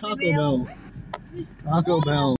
Taco Bell. Taco Bell.